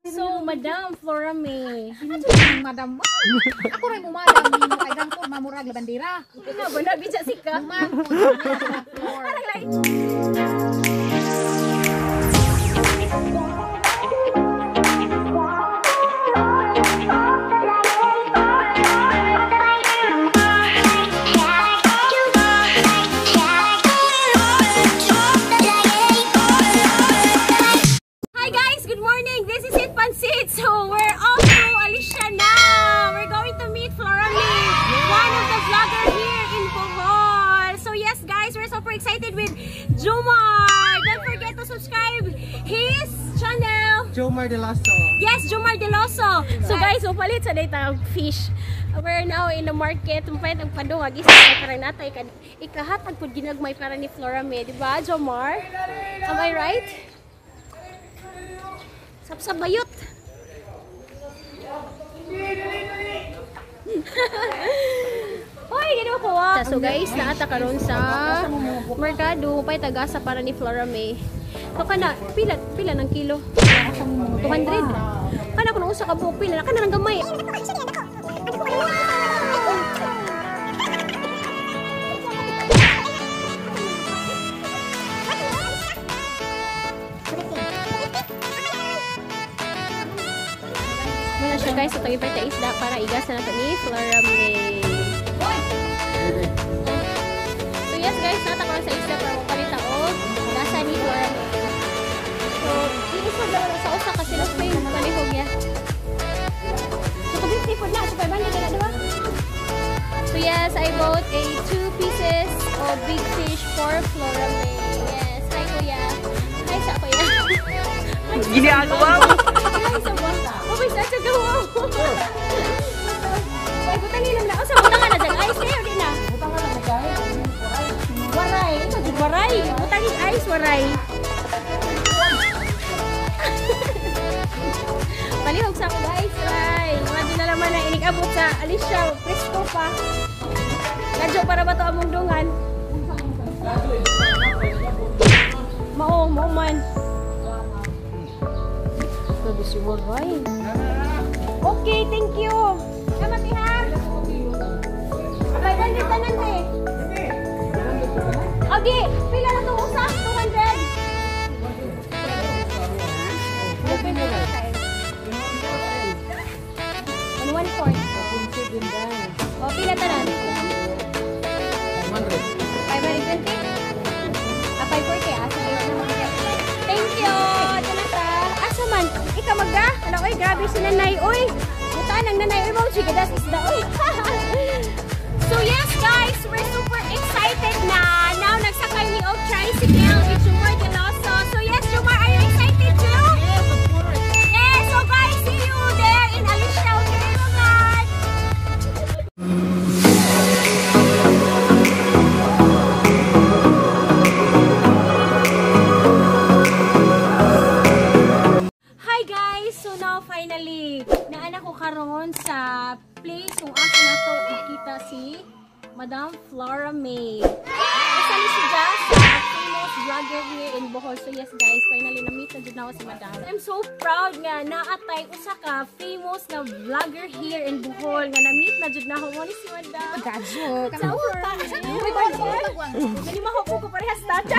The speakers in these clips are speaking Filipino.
So, Madam Flora May. Ang madam. Ako rin mo madam kay gangkor mamurag la bandera. Ikaw ba na bitsa si ka? Man ko sa Jomar. Don't forget to subscribe his channel. Jomar de Lasso. Yes, Jomar Deloso. So guys, upalit sa data fish. We're now in the market. Umpayat ang padungag. Isa kay karang natay. Ikahatag po ginagmay para ni Flora May. Diba, Jomar? Am I right? Sapsabayot. Hoy, gino ko ah. So guys, naata karon sa merkado pay tagasa para ni Flora May. So kana pila pila ng kilo? 200. Kana kuno usa ka buok pila kana nang gamay. Muna siya guys, sa tagipay ta isda para igas na nato ni Flora May. Yes guys, nata ko sa isda para mapalita o nasa ni May. So, iusod lang sa usa kasi lang pa yung palihog niya. So, kabit sipod na. So, 500 na diba? So yes, I bought a two pieces of big fish for Flora May. Yes, hi kuya. Hi sa kuya. Ginagawa mo. Hi sa bata. Waray. Palihog sa ako, guys. Waray. Mga di na inig-abot sa Alicia. Presko pa. Kadyo para ba ito among dungan? Mao, mao man. Sabi si Waray. Okay, thank you. Salamat, ha? Abay, bandit na nante. Agi, pila na itong usa? Oy, grabe si nanay. Oy, buta ng nanay. Oy, mawag sige, das isda. So, yes, guys, we're super excited na. Now, nagsakay ni Og Tricycle Madam Flora May. Asa ni si Jazz, famous vlogger here in Bohol. So yes guys, finally na-meet na dyan ako si Madam. I'm so proud nga naatay usa ka famous na vlogger here in Bohol nga na-meet na dyan na ako ni si Madam. Gadyo. Sa uta. Gani mo ko ko parehas tata.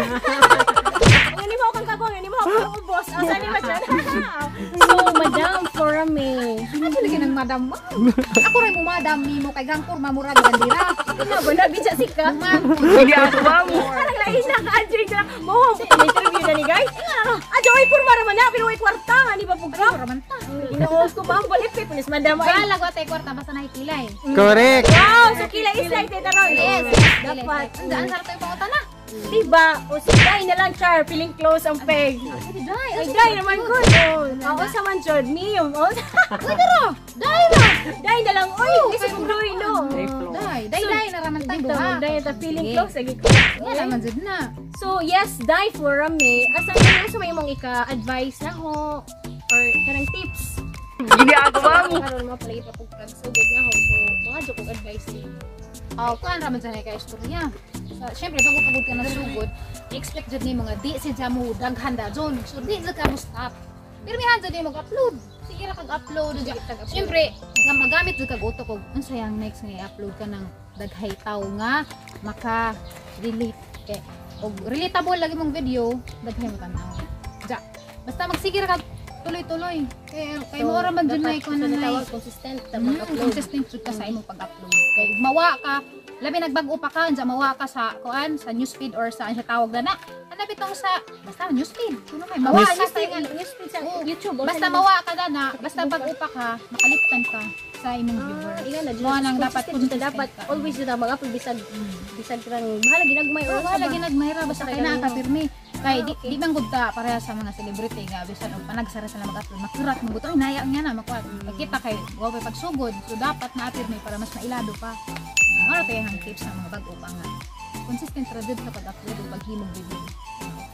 Gani mo kang kagwang, gani mo ko ubos. Asa ni Madam? So, Madam Flora May. Ano lagi ng madam mo? Ako rin mo madam ni mo kay gangkor mamurag la bandera. Ikaw ba na bitsa si ka? Man ko Ginagawa mo. Parang lain na ka, na. Mawang po kami interview na ni guys. Adjoy, purma naman na. Pero may kwarta nga, di ba po ka? raman ta. Inoos ko ba ang balit kay Pulis Madam ay. Bala ko tay kwarta basta nakikilay. Correct. Wow, so kila is like that aro. Yes. Dapat. Daan sa tayo pa na. Diba? O si Day na lang, Char. Feeling close ang peg. Dai, Ay, Day naman good. Oh, ako sa man, Jod. Miyom. Oh. Uy, daro. Dai na. Day na lang. Uy, kasi kong gawin, no. Dai, dai dai na raman tayo Dito, duha. Day, ito feeling Sige. close. Lagi ko. Yan naman jud na. So, yes, Day Flora May. Asa yun sa may mong ika-advise na ho or kanang tips. Ginagawa mo. Karon mo play pa pug sugod na ho. So, mga kong advice ni. Oh, kuan raman sa ka istorya. So, syempre bago pagod ka na sugod, expect jud ni mga di si jamu daghanda zone. So di jud ka mo stop. pirmihan sa di mag-upload. Sige ra kag-upload. Diya. Siyempre, nga magamit jud kag utok og unsa yang next nga i-upload ka ng daghay tawo nga maka relate kay og relatable lagi mong video daghay mo tanaw. Diya. Basta magsige ra kag tuloy-tuloy. Kay kay mo ra man jud na ikaw na nay. tawag consistent ta mag-upload. consistent jud ka sa imong pag-upload. Kay mawa ka, labi nagbag-o pa ka, unsa mawa ka sa kuan, sa newsfeed or sa siya tawag na na. Ano bitong sa basta newsfeed. Kuno may mawa ka sa. Newsfeed sa. YouTube. Basta mawa ka na na, basta pag-upa ka, makaliptan ka sa imong viewer. Ah, ingan na Mo nang dapat consistent consistent dapat always na mag-upload bisag Mm. bisag krang bahala ginagmay or Oo, wala ginagmayra basta kay naa ka pirmi. Kay di, di bang gud ka pareha sa mga celebrity nga bisan og panagsara sila mag-upload makurat mo buto inaya niya na makuha. Pagkita kay wa pa pagsugod so dapat na pirmi para mas mailado pa. Ano tayo ang tips sa mga bag-o pa nga. Consistent ra sa pag-upload ug paghimog video.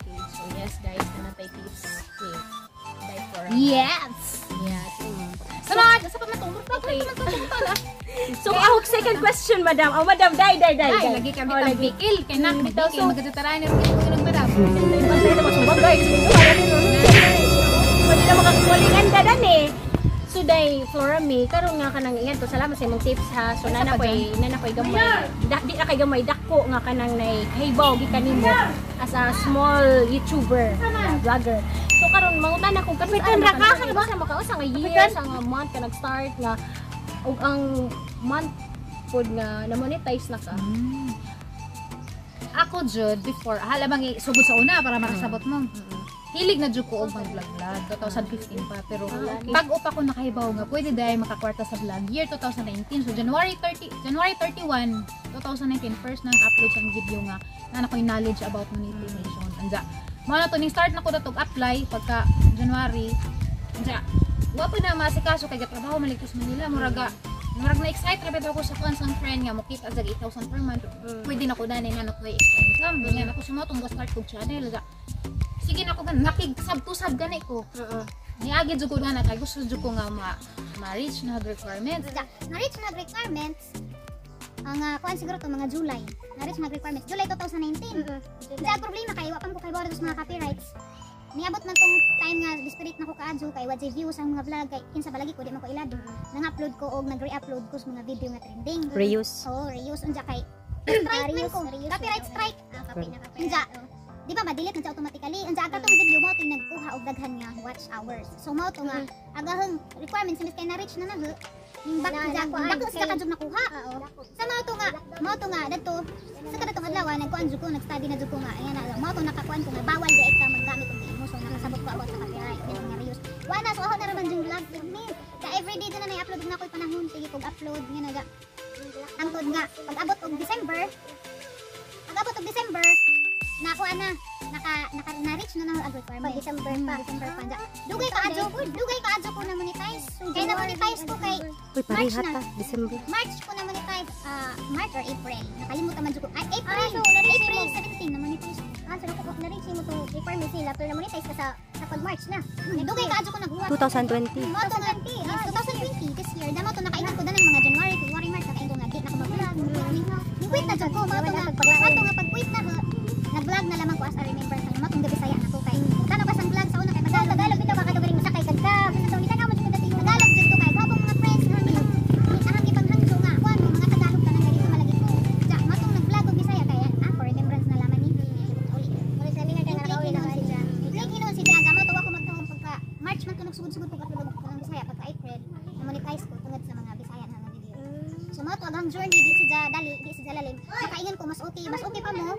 Okay, so yes guys, na tay tips. Okay. For Yes. Yeah. mm. Sunod, sa pamatungod pa Okay. So, ako second question, madam. Oh, madam, dai, dai, dai. Ay, lagi kami Oh, tang bikil kay nak bikil so- magdutarayan ni ko ng madam. Bantay na masubag, guys. Rin. Pwede na makakulingan dadan eh. So, dai, Flora May, karon nga kanang ingan to. Salamat sa imong tips ha. So, nana ko'y, nana ko'y gamay. Di na kay gamay, dako nga kanang nay kahibaw, gikan nimo as a small YouTuber, vlogger. So, karon mangutan ako, kapitan ra ka, sa ba sa makausa nga years, ang month ka nag-start nga, ug ang month pod nga na-monetize na ka. Mm. Ako jud before hala bang isugod sa una para makasabot mo. Hilig na jud ko og mag-vlog-vlog 2015 pa pero Ah, okay. pag upa ko nakahibaw nga pwede dai makakwarta sa vlog year 2019 so January 30 January 31 2019 first nang upload sa video nga na yung knowledge about monetization anja mo na to ning start na ko datog apply pagka January. Anja wa pa na masikaso kay gatrabaho maligtos Manila muraga murag na excite ra ko sa kuan sang friend nga mo kita sa 8,000 per month. Pwede na ko dani na ko extra income ganyan ako sumo tong start kog channel ga. Sige na ko gan nakig sabtusad gani ko. Oo. niagi jud ko na kay gusto jud ko nga ma ma-reach na requirements. Ja, na-reach na requirements ang uh, kuan siguro to mga July. Na requirements July 2019. Sa problema kay wa pang ko kay bawal sa mga copyrights. Niabot man tong time nga desperate na ko kaadyo kay wa jay views ang mga vlog kay kinsa balagi ko di man ko ilado. Nang-upload ko og nag-re-upload ko sa mga video nga trending. Reuse. Oo, reuse unja kay strike man ko. Copyright strike. Ah, Unja, di ba ma-delete na siya automatically. Unja aga tong video mo ting nagkuha og daghan nga watch hours. So mao to nga agahang requirements imbes kay na-reach na na back Na- na dako sila kadjog nakuha. Sa mao to nga, mao to nga dadto sa kadtong adlaw nagkuan jud ko nag-study na jud ko nga ayan na mao to nakakuan ko nga bawal di ka maggamit og imo so nakasabot ko about sa copyright nga reuse. Wala so ako na raman jung vlog me. Ka everyday na na-upload na ko'y panahon sige kog upload nga naga. Angkod nga pag abot og December pag abot og December nakuha na naka naka na na ang requirement. Pag December pa. December pa. Ja. Dugay ka adyo ko, dugay ka adyo ko na monetize. Kaya na monetize ko kay Uy, pareha ta. December. March ko na monetize, ah, March or April. Nakalimutan man jud ko. Ay, April. Ah, so, April mo. 17 na monetize. Ah, so naku- na-reach mo itong requirements nila pero na-monetize ka sa, sa pag-March na. Hmm, Dugay ka adyo ko nagbuhat. 2020. Mo to nga, yes, 2020 this year. Damo to nakaingon ko na ng mga January, February, March nakaingon ko nga na ko mag-vlog. Ni quit na jud ko. Mo to nga, mo to nga pag quit na ko. Nag-vlog na lamang ko as a remembrance sa mo tong gabi saya na ko kay. Tanaw ka sang vlog sa una kay Tagalog. Tagalog bitaw ka kadugaring sa kay kagka. Bitaw ni tanaw mo jud dati. Tagalog jud ko kay gabong mga friends ni. Ahang ipanghangso nga kuan mga Tagalog ka nang dili ko malagi ko. Ja, mo tong nag-vlog og Bisaya kay ah for remembrance na lamang ni. Uli. Uli sa amin kay nakauli na si Jan. Like inon si Jan, mo to ako magtuon pagka March man ko nagsugod-sugod pag upload ko ng Bisaya pagka April. Na-monetize ko tungod sa mga Bisaya na nga video. So mo agang journey di si dali, di si lalim. Nakaingon ko mas okay, mas okay pa mo.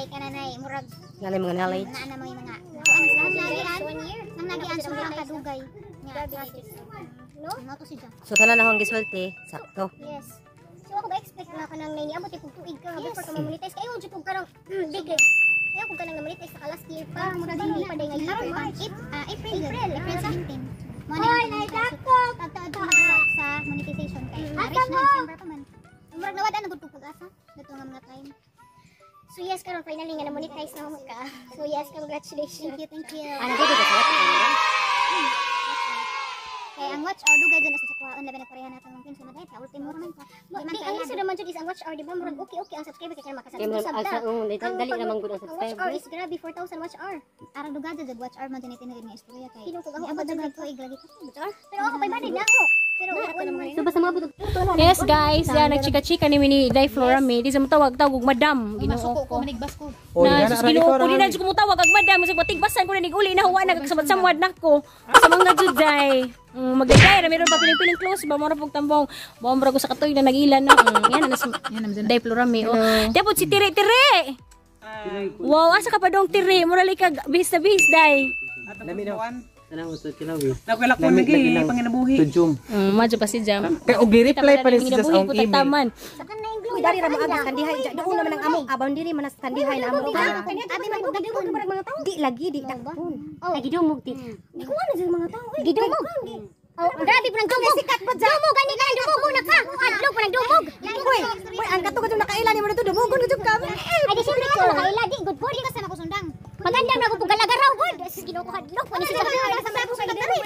Kay kananay murag Nalay mga nalay. na ana mo yung mga kuan sa nagian. One year. Nang nagian sugod ang kadugay. Nga process. No? Mo to si Ja. So, tanan akong giswerte. Sakto. Yes. So ako ba-expect na kanang nay niabot yung tuig ka Yes. before ka ma-monetize. Yung jud karang big eh. Kaya kung kanang na-monetize sa last year pa, mura din pa day nga year pa. Ah, April. April. April 17. Mo na yung Tagtaad ko sa monetization kay. Na-reach na December pa man. So yes, karon finally nga na-monetize na mo ka. So yes, congratulations. Thank you, thank you. Ano dito ka sa Kaya ang watch hour dugay dyan sa kuhaan labi na pareha natin ng na dahil ultimo raman ka. Di ang iso naman jud is ang watch hour di ba murag okay okay ang subscriber kay kay Kaya makasabot mo sa asa um dali dali naman gud ang Ang watch hour subscriber. is grabe 4,000 watch hour. Arang dugay dyan watch hour man dyan itinagin nga istorya kay. Kino ko abot dagdag ko iglagi hour. Pero ako pay manid na ako. Pero ako naman. So basta mga butog Yes guys, yan nagchika-chika ni Mini Dai Flora May. Di sa matawag tawag og madam. Ginoo ko ko. manigbas ko. Na sus ginoo ko na ko mutawag og madam sa batigbasan ko na niguli na huwa na samad-samad nako. Sa mga juday. Mm, magdagay ra meron pa piling-piling close ba mo ra pug tambong. Bombra ko sa katoy na nagilan na. Mm, yan na Yan naman dyan. Dai Flora May. Oh. Dapot si Tire Tire. Wow, asa ka pa dong Tire? Murali ka bis na bis dai. Nakulak mo lagi, panginabuhi. Tujum. Mm, madyo pa si Jam. Kaya og reply pa rin siya sa akong email. taman. Saka na yung Uy, dari ra mga agos kandihay. Doon naman ang among abang diri man sa kandihay na among ka. Abi man ko gidumog ka mga tao. Di lagi di dakpon. Oh. Ay gidumog ti. Di ko ano sa mga tao. Gidumog. Oh, grabe po nang dumog. Sikat po dyan. Dumog, gani ka, dumog na ka. Adlog po nang dumog. Uy, Uy, ang kato kadto nakaila ni mo dito dumugon jud kami. Ay, di siyempre ko nakaila. Di, good for you. Kasi ako sundang. Maganda na ako po galagaraw, good. Sige, ginuko hadlok. Ano siya sa sa ako sa gadari.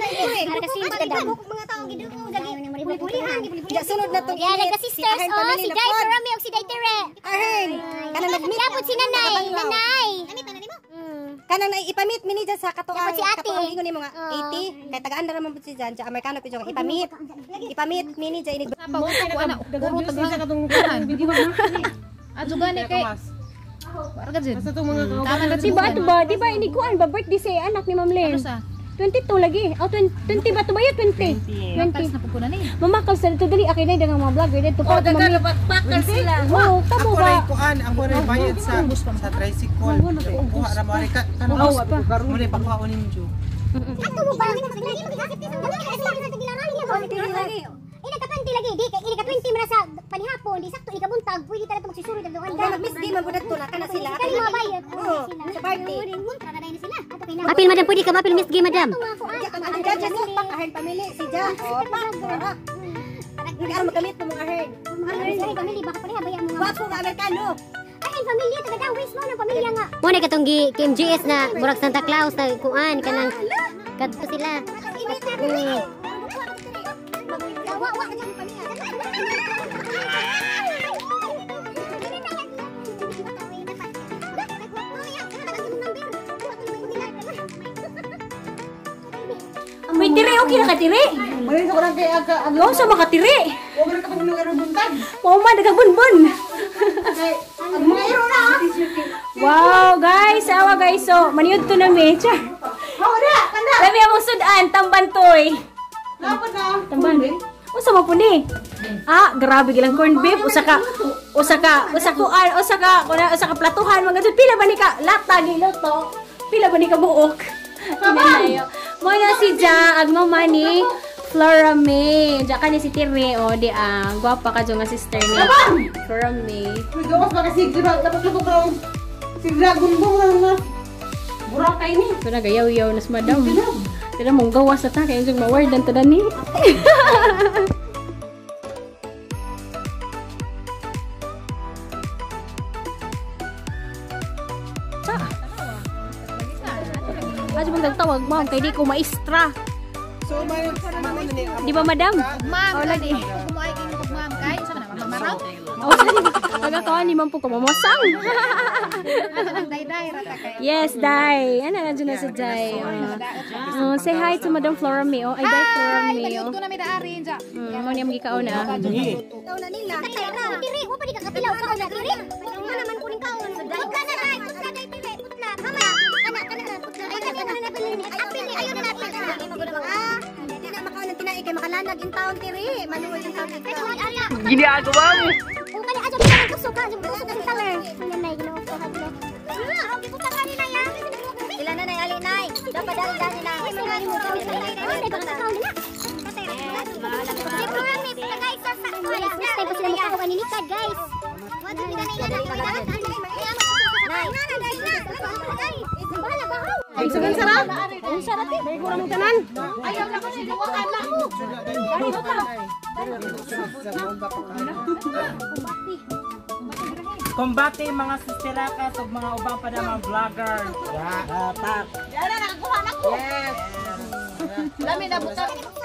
Kasi yung kadam. Mga tao gidumog. Dagi, muli-pulihan. Ya sunod na. Yan, nagka-sisters, oh, si Dai Ferrami o si Dai Tere. Ahen. Kanang nag-meet. Dapat si Nanay, Nanay. Kanang na ipamit mini dyan sa katuang si ate. katuang ingon ni mga Oo. 80 kay tagaan ra man pud si dyan sa Amerikano pid yung ipamit. Ipamit mini dyan inig. Sa pag ko ana puro taghan. Adto gani kay. Para ka dyan. Sa itong mga Tama na Di ba ito ba? Di ba kuan birthday si anak ni Ma'am Len? Ano sa? 22 lagi. Oh, 20, 20 ba ito ba yun? 20. 20. Pakas na pud ko na ni. Mamakal sa dito dali akin na dagang mga vlogger dito Oh, para dagan mami. na bakbakal sila. Oh, tamo Ako ba? rin kuan, ako rin bayad sa sa tricycle. Kuha ra mo rin ka. Kanang pa. Mo rin pakuha ninyo. Ato mo ba? Lagi mo gigasip sa mga kasi sa tigilaran niya. Oh, lagi. Ina ka 20 lagi, di kay ina ka 20 man sa panihapon, di sakto ika buntag, pwede tala tong sisuri dagdag Kaya nag-miss di man pud to na kana sila. Kay mga bayad. Oo, sa party. Sila. Ato kay na. Apil madam pwede ka mapil miss game madam. Ang Ang dyan dyan sa pakahen pamili si Jan. Oh, pak. Nag-aram magamit mo mga herd. Ang family baka pareha bayad mo. Wapo nga Amerikano. Ay, pamilya taga dawis mo ng pamilya nga. Mo na katong gi Kim GS na murag Santa Claus na kuan kanang kadto sila. Wa wa May tiri okay na ka tiri. Marin sa kurang kay aga. Ano sa mga tiri? Huwag na kapag nung buntag. Mao man nagagbunbun. Ang mga iro na. Wow, guys, awa guys. So, maniud to na me. Char. Hawa na. Kanda. Labi mo sudan tamban toy. Lapad na. Tamban. Usa mo po ni? Ah, grabe gilang corned beef usa ka usa ka usa ko an usa ka kuna usa ka platuhan mga pila ba ni ka lata giluto? Pila ba ni ka buok? Kinalayo. Mo na si Ja ag mama ni Flora May. Ja ka ni si Tire o di ang gwapa ka jo nga sister ni Flora May. Uy, gawas ba kasi lang. Si Dragon Ball lang na. Burakay ni. So nagayaw-yaw nas madam. Tira mong gawas na ta kaya yung mawardan to dani. Sa. nagtawag ma'am kay di ko maestra. So, ni Di ba madam? Ma'am, oh, lagi. Kumuhay kayo ng ma'am kay sa na mamaraw. Oh, Taga kawan ni ma'am po ko. Ano kay. yes, Dai. Ano na dyan na si Dai. Oh. Oh, say hi to Madam Flora. Oh, ay, Dai Flora Ay, May. paliw Oh. ko na may daarin ja. Mm, mo niya magikaw na. Ikaw na nila. Katay ra. Diri, wa pa di ka kapilaw ka na diri. Ang naman kuning kaon. Ay ka na dai, putla dai pili, putla. Na. Ay apili ayo na natin. Ah, Hindi na makaon ng tinaig kay makalanag in town tiri. Manuwal yung town. Ginagawa mo. Kung kani aja kita ng kusog ka, yung kusog ng taler. Yan na ginawa ko hadlo. Ah, okay putla ka nila yan. Sila na ali nay. Dapat dali dali na. Ay, mga ni mo ka nila. Ay, baka ka nila. Katay ra. Ay, program ni sa guys sa sa. Ay, next time pa sila makakuha ka ni Nikad, guys. Wala ni nila na nila. Nay, nay, bahala Ay, sagan sarap. Ang sarap eh. May kurang tanan. Ayaw na ko sinuwakan na ko. Kumbate mga sisterakas ug mga ubang pa na mga vlogger. Ah, tak. Yes. Lami na buta. So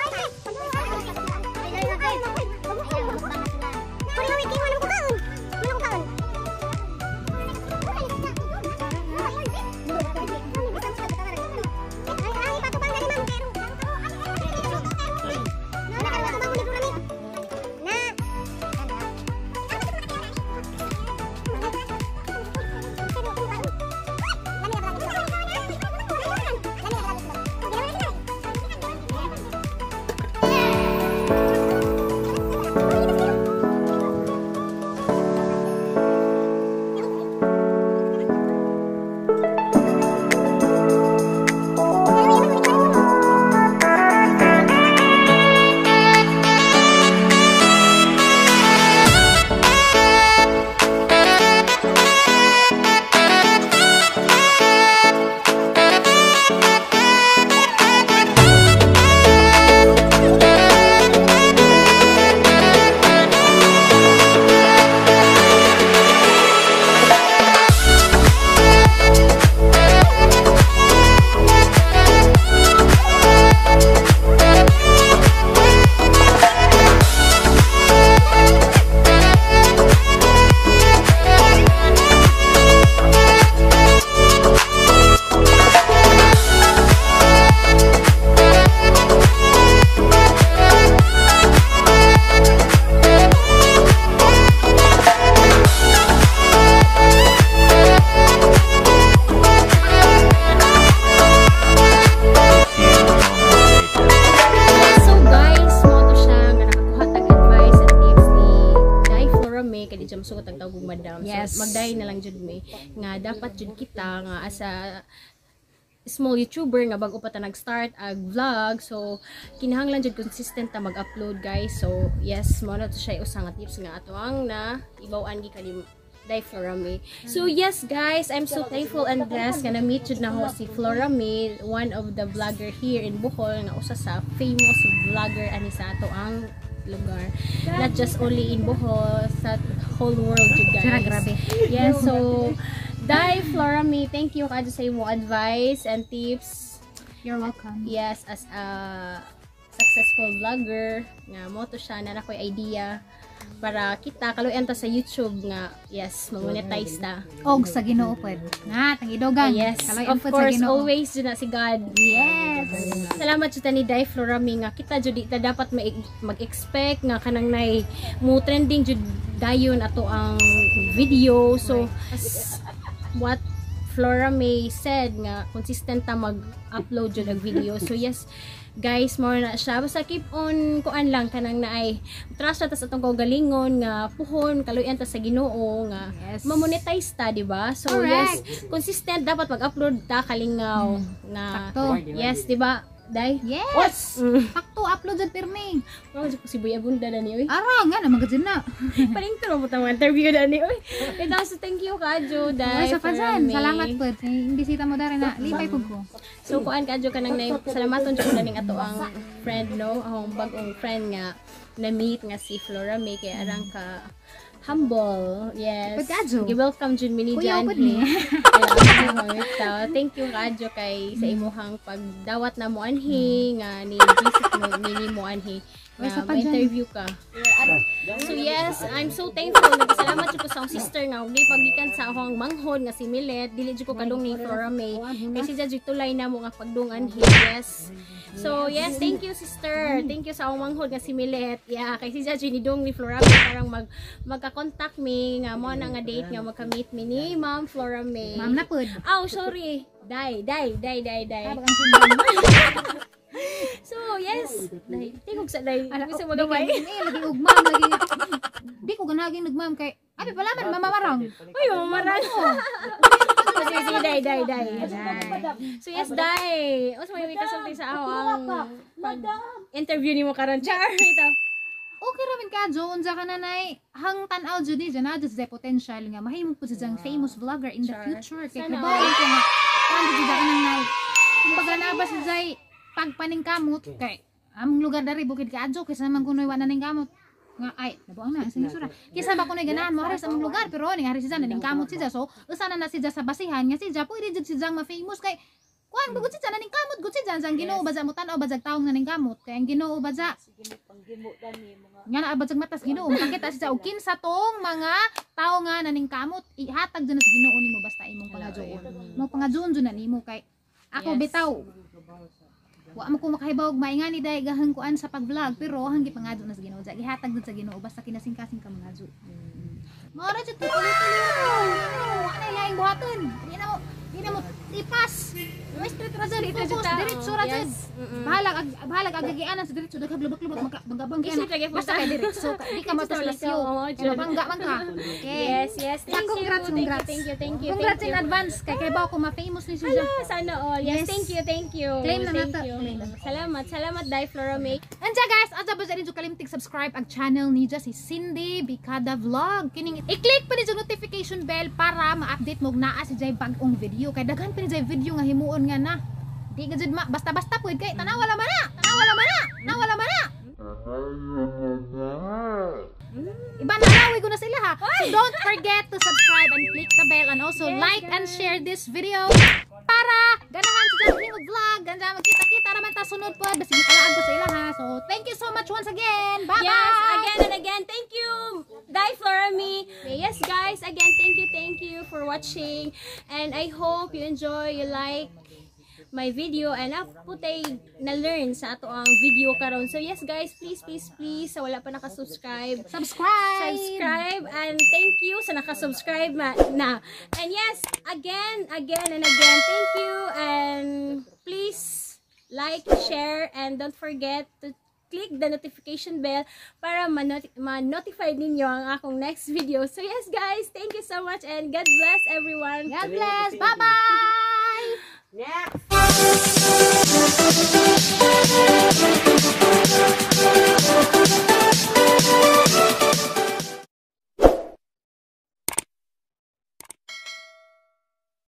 dapat jud kita nga asa small YouTuber nga bago pa ta nag-start ag vlog. So kinahanglan jud consistent ta mag-upload guys. So yes, mo na to siya usa nga tips nga ato ang na ibaw-an gi kadi Dai Flora May. So yes guys, I'm so thankful and blessed nga na-meet jud na ho si Flora May, one of the vlogger here in Bohol nga usa sa famous vlogger ani sa ato ang lugar. Not just only in Bohol, sa whole world jud guys. Grabe. Yes, so Dai Flora May, thank you kadto sa imong advice and tips. You're welcome. Yes, as a successful vlogger nga mo to siya na nakoy idea para kita kaluyan ta sa YouTube nga yes mamonetize ta. Og sa Ginoo pwed. Nga tang idogan. Yes, of pud sa course, Ginoo. always dyan na si God. Yes. Salamat jud ni Dai Florami nga kita jud ta dapat ma- mag-expect nga kanang nay mo trending jud dayon ato ang video. So as what Flora May said nga consistent ta mag-upload jud ang video. So yes, guys, more na siya. Basta keep on kuan lang kanang naay trust ta sa atong kaugalingon nga puhon kaluyan ta sa Ginoo nga Yes. mamonetize ta, di ba? So Correct. yes, consistent dapat mag-upload ta kalingaw nga Sakto. yes, di ba? Dai. Yes. Mm. Sakto upload jud pirmi. Ano ko si Buya Bunda na ni oy. Ara nga na magajud na. Paling mo ta mga interview na ni oy. Ito so thank you ka Jo Dai. Ay sa me. Salamat pud. Imbisita mo dara na lipay pud ko. So kuan ka Jo kanang nay salamaton jud ko na ning ato ang friend no, akong bagong friend nga na meet nga si Flora May kay arang ka humble. Yes. Pud ka, Jo. Gi-welcome jud mi ni Kuya, Jan. ni. so, thank you Radyo kay sa imuhang pagdawat na mo anhi nga ni visit mo ni mo anhi Ay, nga sa pa dyan. interview ka. So yes, I'm so thankful. Nagpasalamat jud ko sa akong sister nga ug pagikan sa akong manghod nga si Millet, dili jud ko kadung ni Flora May. Kay si jud tulay na mo nga pagdungan hi. Yes. So yes, thank you sister. Thank you sa akong manghod nga si Millet. Yeah, kay si jud ni dong ni Flora May parang mag magka-contact me nga mo na nga date nga magka-meet mi ni Ma'am Flora May. Ma'am na pud. Oh, sorry. Dai, dai, dai, dai, dai. So, yes. Dai. Tingog sa dai. Ala, Gusto mo gamay. eh, lagi ugmam lagi. Di ko ganaging nagmam kay Abi pala man mamamarang. Uy, mamaran. Sige, dai, dai, dai. So, yes, dai. O, may kasulti sa ako ang pag interview ni mo karon Char, ito. Okay ra ka jo unsa ka nanay hang tan-aw jud ni jana jud sa potential nga. Mahimo pud sa famous vlogger in the Sure. future. Kay kabaw ko nga. Kan jud dai nang nay. Kumbaga na ba si Jay pagpaning kamot kay among lugar dari bukid kaadyo kaysa naman kunoy wa na ning kamot. Nga ay nabuang na sa sura kisa ba kunoy ganahan mo sa among lugar pero ning hari si Jan ning kamot si Jay. So usa na na si Jay sa basihan nga si Jay. Pwede jud si Jang ma-famous kay kuan gud si naning kamot. Gud si jan Ginoo ba mo tan-aw ba taong naning kamot. Kay ang Ginoo ba nga na abad matas Ginoo makakita siya og kinsa tong mga tao nga naning kamot. Ihatag dyan sa Ginoo nimo basta imong pangajoon mo pangajoon dyan na nimo kay ako bitaw. Wa mo ko makahibaw og maingani dai gahang kuan sa pag-vlog pero hanggi pangado na sa Ginoo. Dyan ihatag dyan sa Ginoo basta kinasing-kasing ka mangajo Mara jud tuloy-tuloy. Wa na laing buhaton? Di na mo di na mo ipas Mas straight ra dyan, Straight ra focus, dyan, diretso oo. ra dyan. Yes. Mm-mm. Bahalag, ag, bahalag agagianan sa diretso, daghaglubot-lubot, magabang Isip lagi po Basta ta. kay diretso, ka. di ka mataslasyo. mabangga man ka. Okay. Yes, yes. Thank congrats, you. congrats. Thank you, thank you, Congrats in advance. Kay kay ba ako ma-famous ni siya. Hala, sana all. Yes, thank you, thank you. Claim na nato. na. Salamat, salamat Dai Flora May. Anja guys, aja ba dyan kalimtig subscribe ang channel ni si Cindy Bicada Vlog. Kining i-click pa ni notification bell para ma-update mo naa si Jay bagong video. Kay daghan pa ni Jay video nga himuon nga na. Di ka jud ma basta-basta pud kay tanawa la man na. Tanawa la man na. Tanawa la man na. Iba na lawi ko na sila ha. So don't forget to subscribe and click the bell and also like and share this video para ganahan sa Jay mo vlog. Ganda magkita-kita naman ta sunod po. Basta makalaan ko sa ila ha. So thank you so much once again. Bye-bye. Yes, again and again, thank you, Dai Flora Me. Yes, guys, again, thank you, thank you for watching. And I hope you enjoy, you like my video and ako tay na-learn sa ato ang video karon. So yes guys, please, please, please, sa wala pa nakasubscribe, Subscribe. subscribe and thank you sa nakasubscribe ma- na. And yes, again, again and again, thank you and please like, share and don't forget to click the notification bell para manoti- ma-notify ninyo ang akong next video. So yes guys, thank you so much and God bless everyone. God bless. Bye-bye. Next.